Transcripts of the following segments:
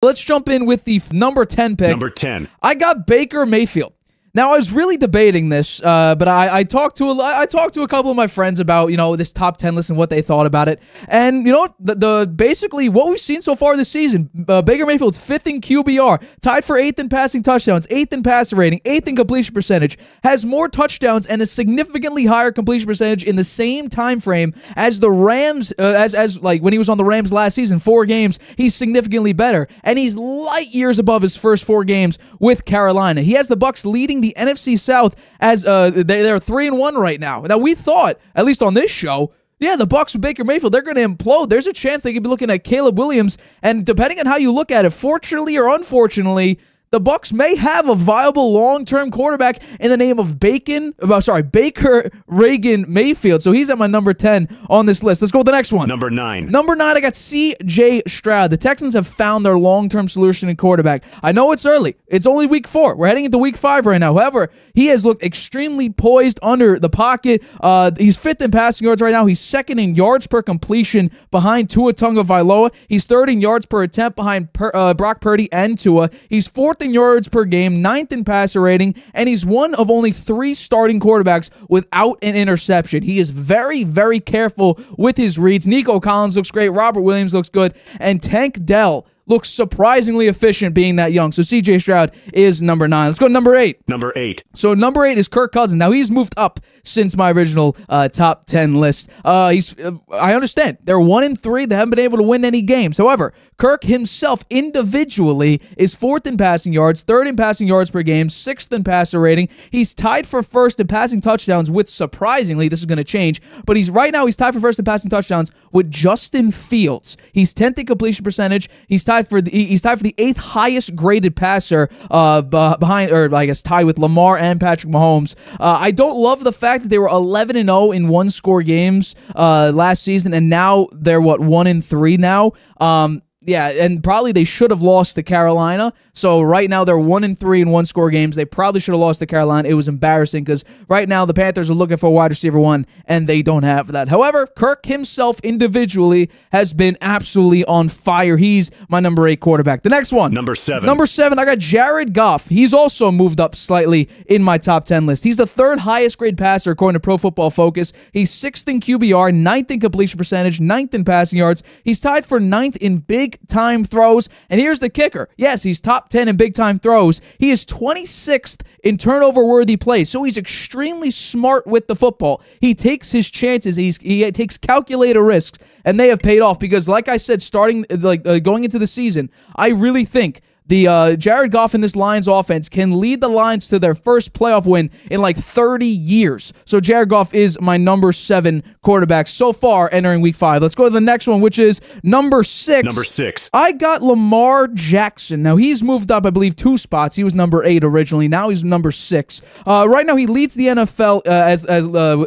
Let's jump in with the number 10 pick. Number 10. I got Baker Mayfield. Now I was really debating this, uh, but I, I talked to a, I talked to a couple of my friends about you know this top ten list and what they thought about it, and you know the, the basically what we've seen so far this season, uh, Baker Mayfield's fifth in QBR, tied for eighth in passing touchdowns, eighth in passer rating, eighth in completion percentage, has more touchdowns and a significantly higher completion percentage in the same time frame as the Rams, uh, as as like when he was on the Rams last season, four games, he's significantly better, and he's light years above his first four games with Carolina. He has the Bucks leading the NFC South as uh they, they're three and one right now. Now we thought, at least on this show, yeah, the Bucks with Baker Mayfield, they're going to implode. There's a chance they could be looking at Caleb Williams, and depending on how you look at it, fortunately or unfortunately, the Bucks may have a viable long-term quarterback in the name of Bacon. Uh, sorry, Baker Reagan Mayfield. So he's at my number ten on this list. Let's go with the next one. Number 9. Number nine, I got C.J. Stroud. The Texans have found their long-term solution in quarterback. I know it's early. It's only week four. We're heading into week five right now. However, he has looked extremely poised under the pocket. Uh, he's fifth in passing yards right now. He's second in yards per completion behind Tua Tagovailoa. He's third in yards per attempt behind per, uh, Brock Purdy and Tua. He's fourth in yards per game, ninth in passer rating, and he's one of only three starting quarterbacks without an interception. He is very, very careful with his reads. Nico Collins looks great. Robert Williams looks good. And Tank Dell looks surprisingly efficient being that young. So CJ Stroud is number nine. Let's go to number eight. Number 8. So number eight is Kirk Cousins. Now he's moved up since my original uh, top ten list. Uh, he's uh, I understand they're one in three. They haven't been able to win any games. However, Kirk himself individually is fourth in passing yards, third in passing yards per game, sixth in passer rating. He's tied for first in passing touchdowns. With surprisingly, this is going to change, but he's right now he's tied for first in passing touchdowns with Justin Fields. He's tenth in completion percentage. He's tied for the he's tied for the eighth highest graded passer uh, behind or I guess tied with Lamar and Patrick Mahomes. Uh, I don't love the fact that they were 11 and 0 in one score games uh, last season, and now they're what one in three now. Um, yeah, and probably they should have lost to Carolina. So right now they're one and three in one score games. They probably should have lost to Carolina. It was embarrassing because right now the Panthers are looking for a wide receiver one, and they don't have that. However, Kirk himself individually has been absolutely on fire. He's my number eight quarterback. The next one, Number 7. Number seven, I got Jared Goff. He's also moved up slightly in my top 10 list. He's the third highest grade passer according to Pro Football Focus. He's sixth in QBR, ninth in completion percentage, ninth in passing yards. He's tied for ninth in big time throws. And here's the kicker yes, he's top 10 in big time throws. He is 26th in turnover worthy plays. So he's extremely smart with the football. He takes his chances, He's, he takes calculated risks, and they have paid off because, like I said, starting like uh, going into the season, I really think the uh, Jared Goff in this Lions offense can lead the Lions to their first playoff win in like 30 years. So Jared Goff is my number seven quarterback so far entering week five. Let's go to the next one, which is number six. Number 6. I got Lamar Jackson. Now he's moved up, I believe, two spots. He was number eight originally. Now he's number six. Uh, right now he leads the NFL uh, as as uh,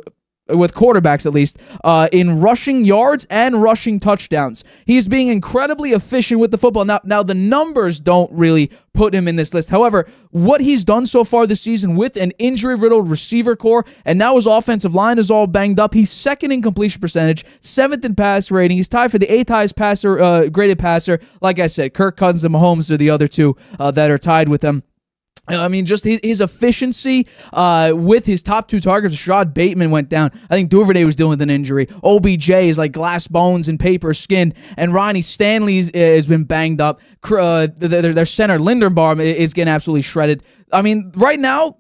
with quarterbacks at least, uh, in rushing yards and rushing touchdowns. He's being incredibly efficient with the football. Now, now the numbers don't really put him in this list. However, what he's done so far this season with an injury-riddled receiver core, and now his offensive line is all banged up. He's second in completion percentage, seventh in pass rating. He's tied for the eighth highest passer, uh, graded passer. Like I said, Kirk Cousins and Mahomes are the other two uh, that are tied with him. I mean, just his, efficiency uh, with his top two targets. Rashod Bateman went down. I think Duvernay was dealing with an injury. OBJ is like glass bones and paper skin. And Ronnie Stanley's uh, has been banged up. Uh, their, their center, Linderbaum, is getting absolutely shredded. I mean, right now,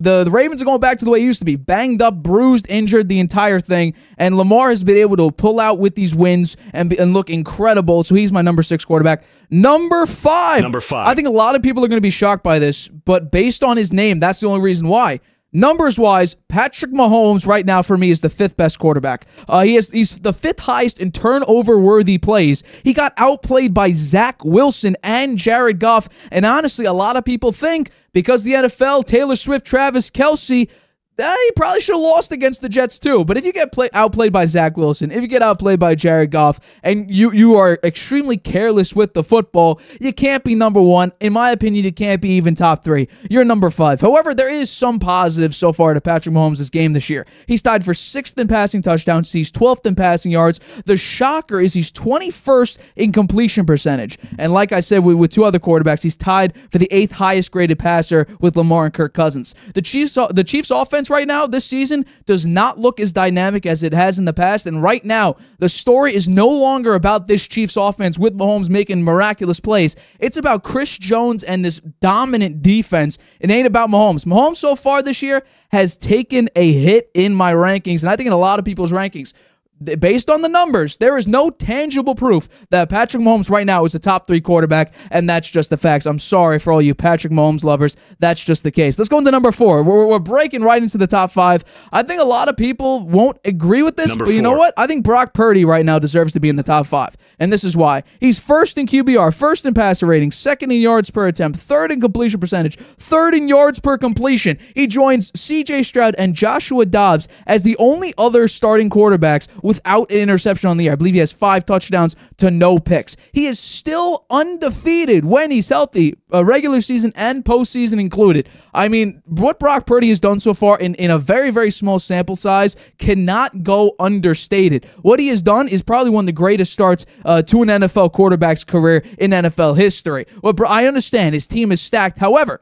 the, the Ravens are going back to the way it used to be banged up, bruised, injured, the entire thing. And Lamar has been able to pull out with these wins and, be, and look incredible. So he's my number six quarterback. Number five. Number five. I think a lot of people are going to be shocked by this, but based on his name, that's the only reason why. Numbers wise, Patrick Mahomes right now for me is the fifth best quarterback. Uh, he is he's the fifth highest in turnover worthy plays. He got outplayed by Zach Wilson and Jared Goff. And honestly, a lot of people think because the NFL, Taylor Swift, Travis Kelce, he probably should have lost against the Jets too. But if you get play, outplayed by Zach Wilson, if you get outplayed by Jared Goff, and you you are extremely careless with the football, you can't be number one. In my opinion, you can't be even top three. You're number five. However, there is some positive so far to Patrick Mahomes' game this year. He's tied for sixth in passing touchdowns. He's 12th in passing yards. The shocker is he's 21st in completion percentage. And like I said, with, two other quarterbacks, he's tied for the eighth highest graded passer with Lamar and Kirk Cousins. The Chiefs the Chiefs offense offense right now this season does not look as dynamic as it has in the past. And right now, the story is no longer about this Chiefs offense with Mahomes making miraculous plays. It's about Chris Jones and this dominant defense. It ain't about Mahomes. Mahomes so far this year has taken a hit in my rankings, and I think in a lot of people's rankings based on the numbers, there is no tangible proof that Patrick Mahomes right now is a top three quarterback, and that's just the facts. I'm sorry for all you Patrick Mahomes lovers. That's just the case. Let's go into number four. We're, we're breaking right into the top five. I think a lot of people won't agree with this, number but you four. know what? I think Brock Purdy right now deserves to be in the top five, and this is why. He's first in QBR, first in passer rating, second in yards per attempt, third in completion percentage, third in yards per completion. He joins CJ Stroud and Joshua Dobbs as the only other starting quarterbacks without an interception on the year. I believe he has five touchdowns to no picks. He is still undefeated when he's healthy, a regular season and postseason included. I mean, what Brock Purdy has done so far in, in a very, very small sample size cannot go understated. What he has done is probably one of the greatest starts uh, to an NFL quarterback's career in NFL history. What I understand, his team is stacked. However,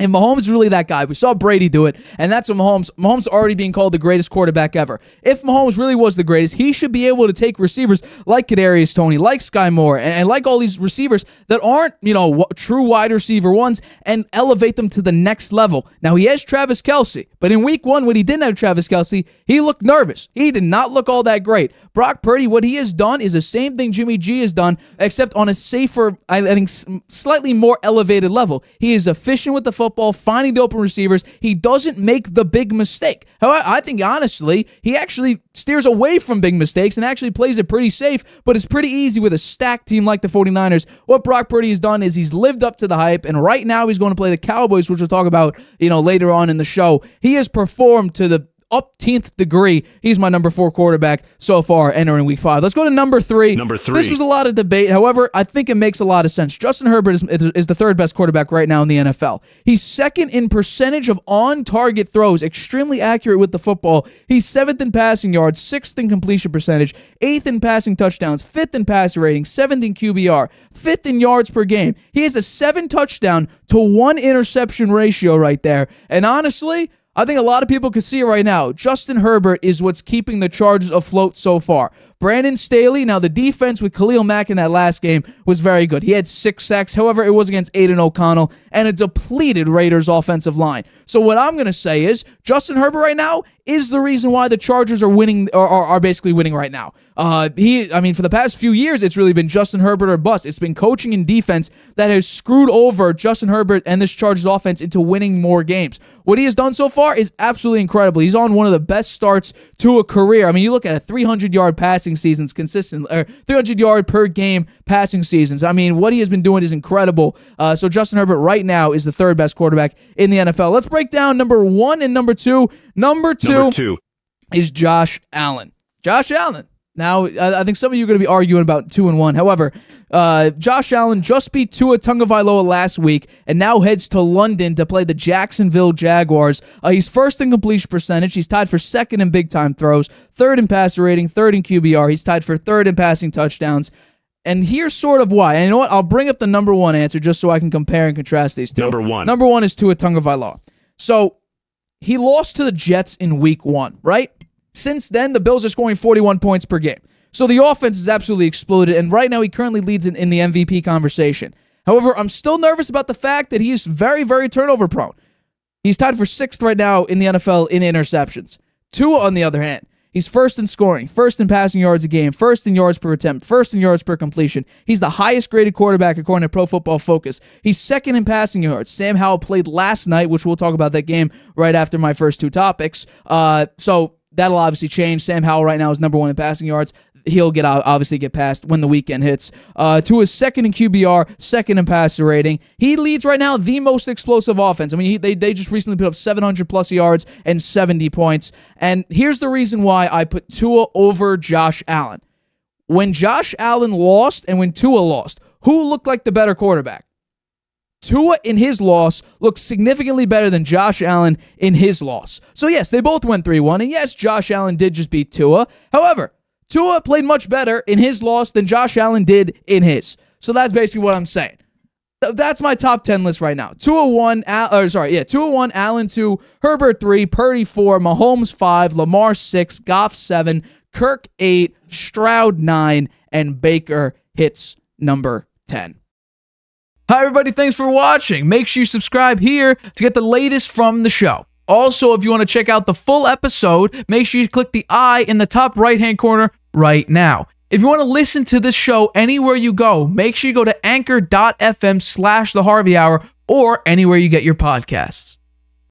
and Mahomes is really that guy. We saw Brady do it, and that's what Mahomes. Mahomes already being called the greatest quarterback ever. If Mahomes really was the greatest, he should be able to take receivers like Kadarius Toney, like Skyy Moore, and, and like all these receivers that aren't, you know, true wide receiver ones, and elevate them to the next level. Now he has Travis Kelce, but in Week One when he didn't have Travis Kelce, he looked nervous. He did not look all that great. Brock Purdy, what he has done is the same thing Jimmy G has done, except on a safer, I think, slightly more elevated level. He is efficient with the football, finding the open receivers. He doesn't make the big mistake. However, I think honestly, he actually steers away from big mistakes and actually plays it pretty safe, but it's pretty easy with a stacked team like the 49ers. What Brock Purdy has done is he's lived up to the hype, and right now he's going to play the Cowboys, which we'll talk about, you know, later on in the show. He has performed to the upteenth degree. He's my number four quarterback so far entering week five. Let's go to number three. Number three. This was a lot of debate. However, I think it makes a lot of sense. Justin Herbert is, is the third best quarterback right now in the NFL. He's second in percentage of on target throws, extremely accurate with the football. He's seventh in passing yards, sixth in completion percentage, eighth in passing touchdowns, fifth in passer rating, seventh in QBR, fifth in yards per game. He has a seven touchdown to one interception ratio right there. And honestly, I think a lot of people can see it right now. Justin Herbert is what's keeping the Chargers afloat so far. Brandon Staley, now the defense with Khalil Mack in that last game was very good. He had six sacks. However, it was against Aidan O'Connell and a depleted Raiders offensive line. So what I'm going to say is Justin Herbert right now is the reason why the Chargers are winning are, are basically winning right now. Uh, he, I mean, for the past few years, it's really been Justin Herbert or bust. It's been coaching and defense that has screwed over Justin Herbert and this Chargers offense into winning more games. What he has done so far is absolutely incredible. He's on one of the best starts to a career. I mean, you look at a 300 yard passing seasons consistent, or 300 yard per game passing seasons. I mean, what he has been doing is incredible. Uh, so Justin Herbert right now is the third best quarterback in the NFL. Let's break down number one and number two. Number two, number two. is Josh Allen. Josh Allen now, I think some of you are going to be arguing about two and one. However, uh, Josh Allen just beat Tua Tagovailoa last week and now heads to London to play the Jacksonville Jaguars. Uh, he's first in completion percentage. He's tied for second in big time throws, third in passer rating, third in QBR. He's tied for third in passing touchdowns. And here's sort of why. And you know what? I'll bring up the number one answer just so I can compare and contrast these two. Number one. Number one is Tua Tagovailoa. So he lost to the Jets in week one, right? Since then, the Bills are scoring 41 points per game. So the offense has absolutely exploded, and right now he currently leads in, in the MVP conversation. However, I'm still nervous about the fact that he's very, very turnover prone. He's tied for sixth right now in the NFL in interceptions. Tua, on the other hand, he's first in scoring, first in passing yards a game, first in yards per attempt, first in yards per completion. He's the highest graded quarterback according to Pro Football Focus. He's second in passing yards. Sam Howell played last night, which we'll talk about that game right after my first two topics. Uh, so That'll obviously change. Sam Howell right now is number one in passing yards. he'll get obviously get past when the weekend hits. Uh, to his second in QBR, second in passer rating. He leads right now the most explosive offense. I mean, he, they, they just recently put up 700 plus yards and 70 points. And here's the reason why I put Tua over Josh Allen. When Josh Allen lost and when Tua lost, who looked like the better quarterback? Tua in his loss looks significantly better than Josh Allen in his loss. So, yes, they both went 3 1. And yes, Josh Allen did just beat Tua. However, Tua played much better in his loss than Josh Allen did in his. So, that's basically what I'm saying. That's my top 10 list right now. Tua 1, Al- or sorry, yeah, Tua 1, Allen 2, Herbert 3, Purdy 4, Mahomes 5, Lamar 6, Goff 7, Kirk 8, Stroud 9, and Baker hits number 10. Hi, everybody. Thanks for watching. Make sure you subscribe here to get the latest from the show. Also, if you want to check out the full episode, make sure you click the I in the top right hand corner right now. If you want to listen to this show anywhere you go, make sure you go to anchor.fm slash the Harvey Hour or anywhere you get your podcasts.